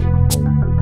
you